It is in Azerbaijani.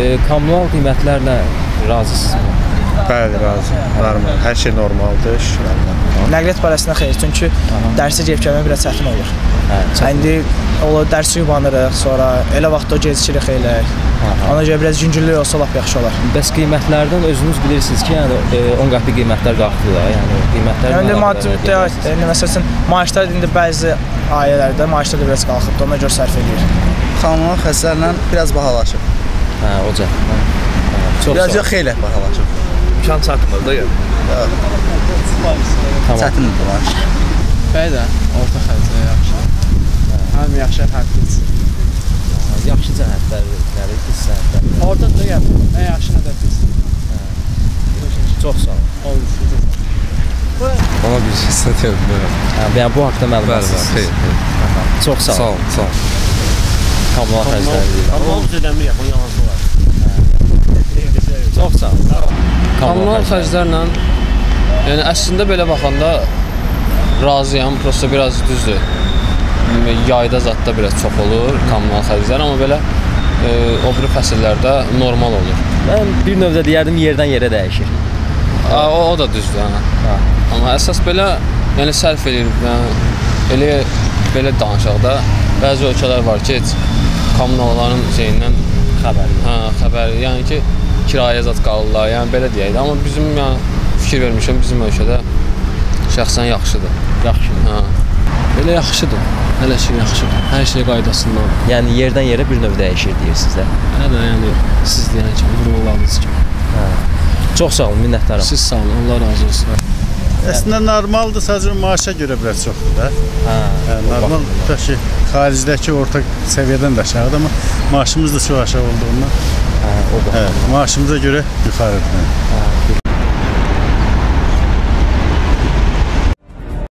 E, kommunal qiymətlərlə razısınızmı? Bəli, razıyam. Normal. Hər şey normaldır, şükür Allaha. Nəqliyyat barəsində xeyir, çünki dərsə gedib gəlmək biraz çətin olur. Hə, çətin. İndi o dərsi yubanırıq, sonra elə vaxtda gecikirik elə. Ona görə biraz yüngüllük olsa lap yaxşı olar. Bəs qiymətlərdən özünüz bilirsiniz ki, yəni e, 10 qəpik qiymətlər qalxdı da, yəni qiymətlər Yəni maddi evet, yəni məsələn maaşlar indi bəzi ailələrdə maaşlar da biraz qalxıb, ona görə sərf edir. Kommunal xərclərlə biraz bahalaşıb. Hə, o cəhətdən. Hə, Çox Biraz sağ yox, xeyli bahalaşıb. İmkan çatmır da yəni. Tamam. Çətindir bunlar. Bəli, orta xərclər yaxşı. Həm yaxşı, həm pis. Yaxşı cəhətləri nədir, pis cəhətləri? Ortadır yəni. Nə yaxşı, nə də pis. Çox sağ ol. Olur. Ona bir şey deyirəm. Hə, yəni bu haqqda Bəli, məlumatsınız. bəli, xeyr. Çox sağ Sağ ol. ol, sağ ol. Kommunal xərcləri biz ödəmir yaxın yalan var. Çox sağ ol. Kommunal xərclərlə yəni əslində belə baxanda razıyam, prosta biraz düzdür. Yayda zətdə biraz çox olur kommunal xərclər, amma belə e, o biri fəsillərdə normal olur. Mən bir növdə deyərdim yerdən yerə dəyişir. A, o, o da düzdür, hə. Hə. Amma əsas belə yəni sərf eləyir. Yəni, elə belə danışaq da, bəzi ölkələr var ki, heç kommunalların şeyindən Xəbəri. Hə, xəbər, yəni ki, kirayə zət qalırlar, yəni belə deyək də, amma bizim yəni fikir vermişəm bizim ölkədə şəxsən yaxşıdır. Yaxşı. Hə. Belə yaxşıdır. Hələ şey yaxşıdır. Hər şey qaydasında. Yəni yerdən yerə bir növ dəyişir deyirsiniz də. Hələ də yəni siz deyən kimi, vurğuladığınız kimi. Çox sağ olun, minnətdaram. Siz sağ olun, Allah razı olsun. Əslində normaldır, sadəcə maaşa görə biraz çoxdur da. Hə. Hə, normal tutaq ki, xaricdəki orta səviyyədən də aşağıdır, amma maaşımız da çox aşağı olduğundan, Hə, o da. hə, maaşımıza görə yuxarıdır. Hə, bir